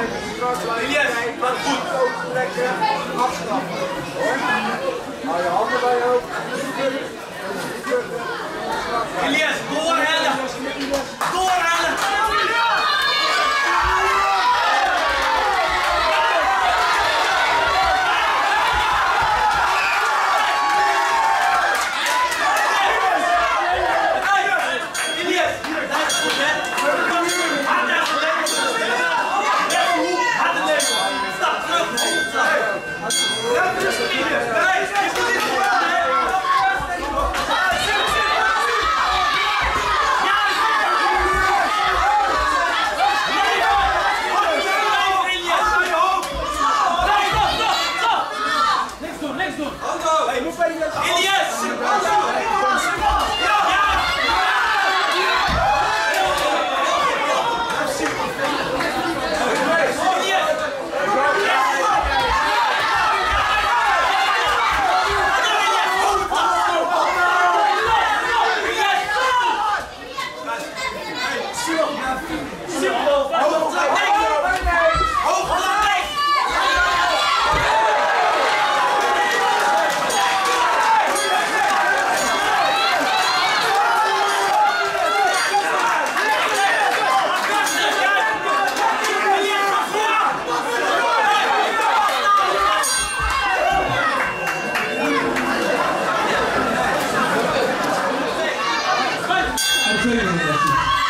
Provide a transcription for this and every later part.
Yes, dat goed. Lekker afstappen. Hou je handen bij je hoofd. Elias! 것 네, 같습니다. 네, 네.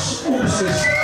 Ups, ups,